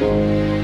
Bye.